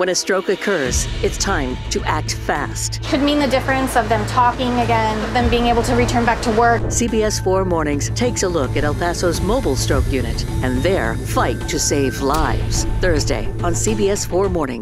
When a stroke occurs, it's time to act fast. Could mean the difference of them talking again, them being able to return back to work. CBS 4 Mornings takes a look at El Paso's mobile stroke unit and their fight to save lives. Thursday on CBS 4 Mornings.